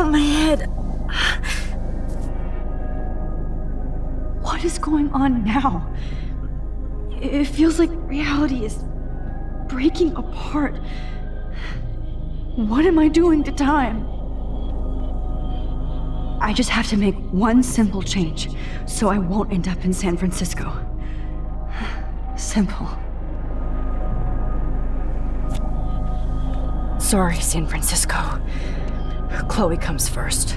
Oh, my head. What is going on now? It feels like reality is breaking apart. What am I doing to time? I just have to make one simple change so I won't end up in San Francisco. Simple. Sorry, San Francisco. Chloe comes first.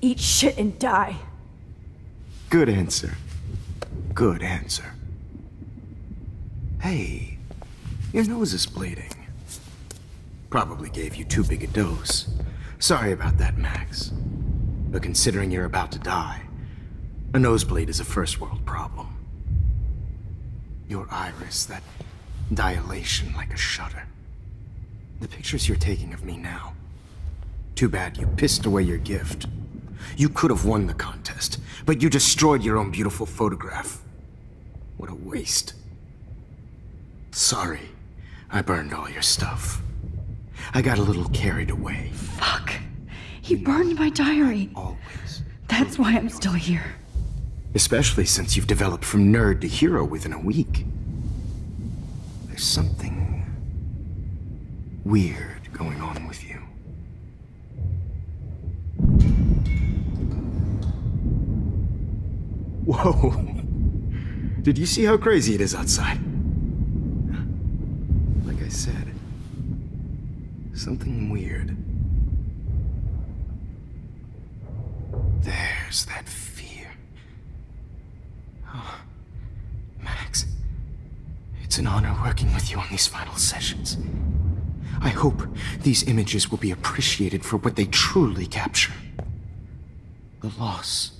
Eat shit and die. Good answer. Good answer. Hey, your nose is bleeding. Probably gave you too big a dose. Sorry about that, Max. But considering you're about to die, a nosebleed is a first world problem. Your iris, that dilation like a shutter. The pictures you're taking of me now. Too bad you pissed away your gift. You could have won the contest, but you destroyed your own beautiful photograph. What a waste. Sorry, I burned all your stuff. I got a little carried away. Fuck. He burned my diary. Always. That's why I'm still here. Especially since you've developed from nerd to hero within a week. There's something weird going on with you. Whoa! Did you see how crazy it is outside? Like I said, something weird. There's that fear. Oh, Max, it's an honor working with you on these final sessions. I hope these images will be appreciated for what they truly capture the loss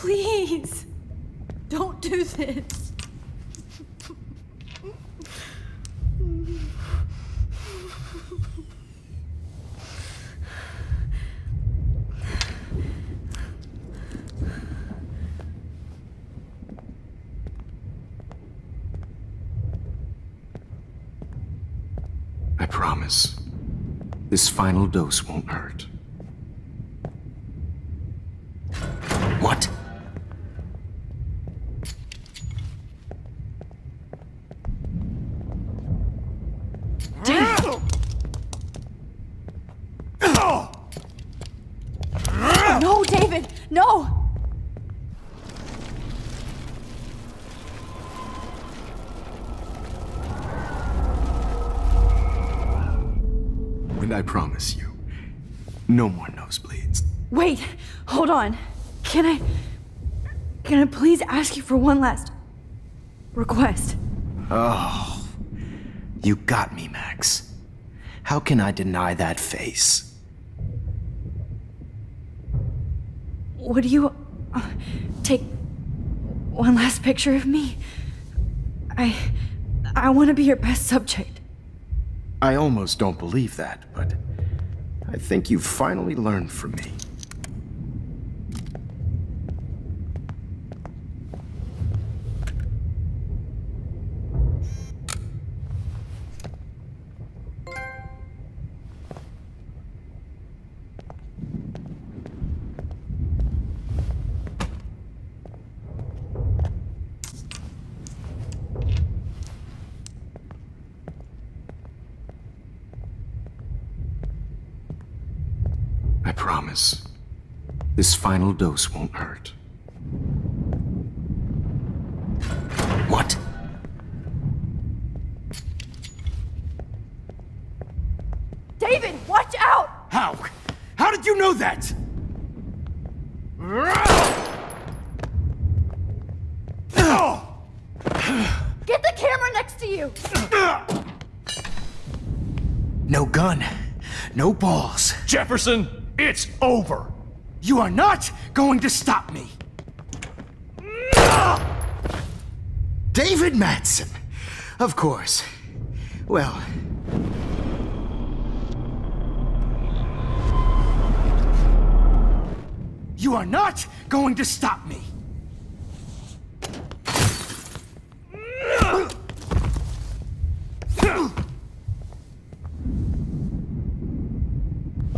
Please, don't do this. I promise. This final dose won't hurt. No, David, no! And I promise you, no more nosebleeds. Wait, hold on. Can I. Can I please ask you for one last. request. Oh, you got me, Max. How can I deny that face? Would you uh, take one last picture of me? I. I want to be your best subject. I almost don't believe that, but I think you've finally learned from me. Promise. This final dose won't hurt. What? David, watch out! How? How did you know that? Get the camera next to you! No gun. No balls. Jefferson, it's over. You are not going to stop me. David Madsen. Of course. Well. You are not going to stop me.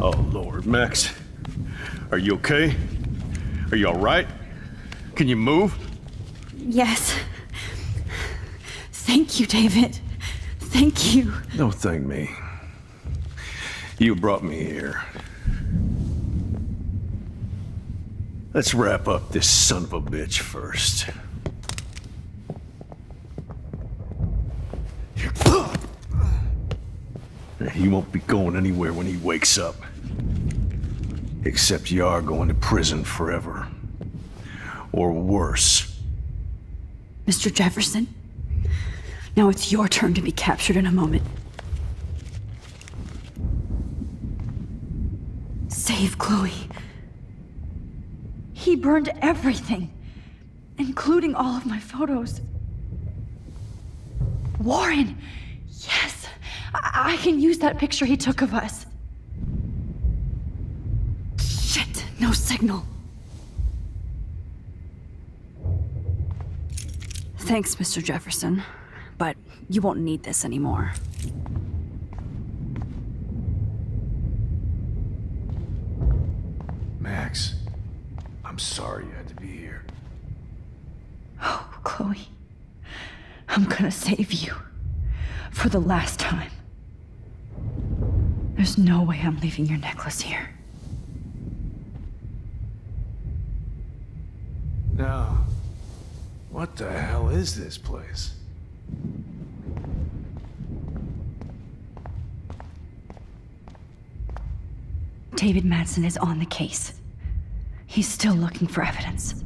Oh, Lord, Max. Are you okay? Are you alright? Can you move? Yes. Thank you, David. Thank you. Don't thank me. You brought me here. Let's wrap up this son of a bitch first. He won't be going anywhere when he wakes up. Except you are going to prison forever. Or worse. Mr. Jefferson, now it's your turn to be captured in a moment. Save Chloe. He burned everything, including all of my photos. Warren! Yes! I, I can use that picture he took of us. Shit! No signal. Thanks, Mr. Jefferson. But you won't need this anymore. Max, I'm sorry you had to be here. Oh, Chloe. I'm gonna save you. For the last time. There's no way I'm leaving your necklace here. Now, what the hell is this place? David Madsen is on the case. He's still looking for evidence.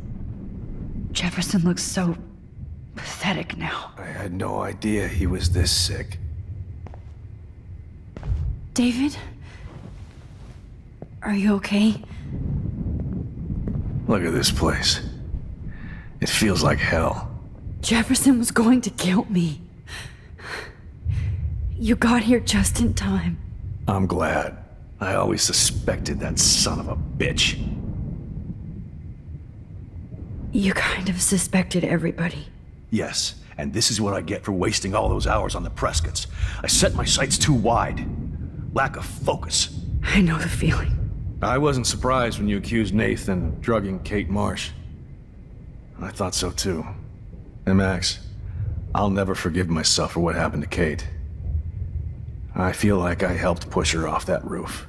Jefferson looks so pathetic now. I had no idea he was this sick. David? Are you okay? Look at this place. It feels like hell. Jefferson was going to kill me. You got here just in time. I'm glad. I always suspected that son of a bitch. You kind of suspected everybody. Yes, and this is what I get for wasting all those hours on the Prescotts. I set my sights too wide. Lack of focus. I know the feeling. I wasn't surprised when you accused Nathan of drugging Kate Marsh. I thought so too. And Max, I'll never forgive myself for what happened to Kate. I feel like I helped push her off that roof.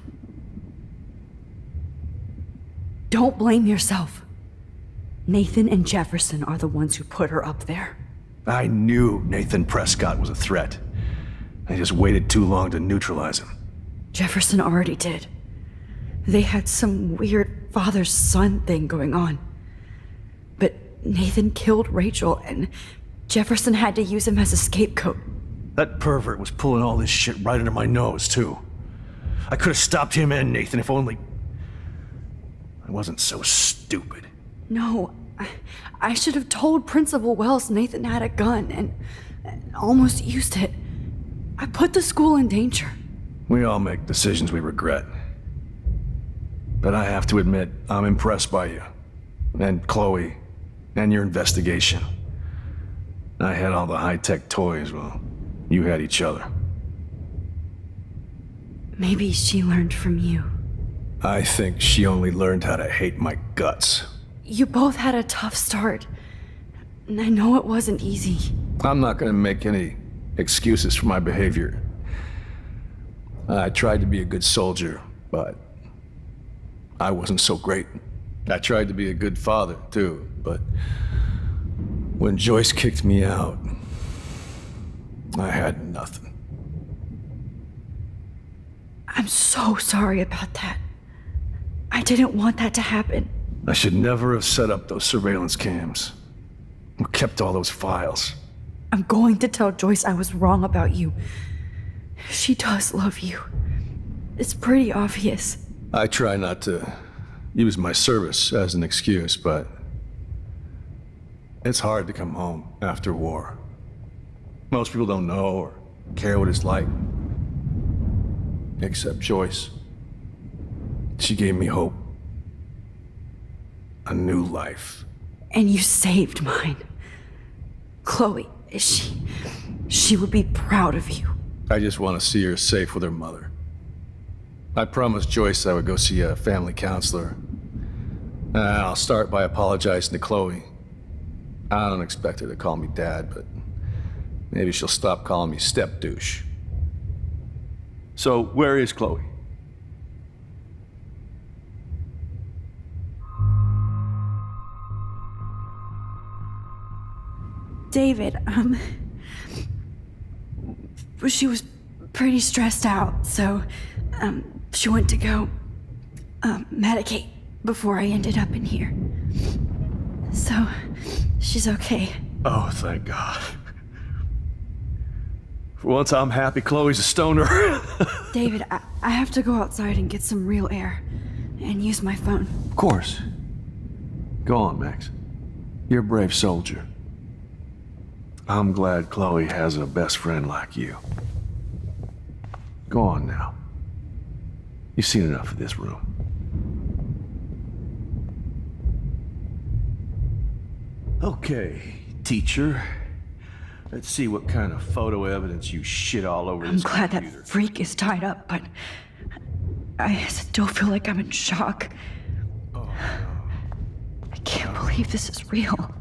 Don't blame yourself. Nathan and Jefferson are the ones who put her up there. I knew Nathan Prescott was a threat. I just waited too long to neutralize him. Jefferson already did. They had some weird father son thing going on. Nathan killed Rachel, and Jefferson had to use him as a scapegoat. That pervert was pulling all this shit right under my nose, too. I could have stopped him and Nathan if only. I wasn't so stupid. No, I, I should have told Principal Wells Nathan had a gun and, and almost used it. I put the school in danger. We all make decisions we regret. But I have to admit, I'm impressed by you. And Chloe. And your investigation. I had all the high-tech toys, well, you had each other. Maybe she learned from you. I think she only learned how to hate my guts. You both had a tough start. And I know it wasn't easy. I'm not gonna make any excuses for my behavior. I tried to be a good soldier, but I wasn't so great. I tried to be a good father, too, but when Joyce kicked me out, I had nothing. I'm so sorry about that. I didn't want that to happen. I should never have set up those surveillance cams. Or kept all those files. I'm going to tell Joyce I was wrong about you. She does love you. It's pretty obvious. I try not to use my service as an excuse, but it's hard to come home after war. Most people don't know or care what it's like. Except Joyce. She gave me hope. A new life. And you saved mine. Chloe, she. She would be proud of you. I just want to see her safe with her mother. I promised Joyce I would go see a family counselor. Uh, I'll start by apologizing to Chloe. I don't expect her to call me dad, but maybe she'll stop calling me step douche. So, where is Chloe? David, um. She was pretty stressed out, so, um, she went to go, um, medicate before I ended up in here. So, she's okay. Oh, thank God. For once, I'm happy Chloe's a stoner. David, I, I have to go outside and get some real air and use my phone. of course. Go on, Max. You're a brave soldier. I'm glad Chloe has a best friend like you. Go on now. You've seen enough of this room. Okay, teacher. Let's see what kind of photo evidence you shit all over I'm this glad computer. that freak is tied up, but I still feel like I'm in shock. oh I can't believe this is real.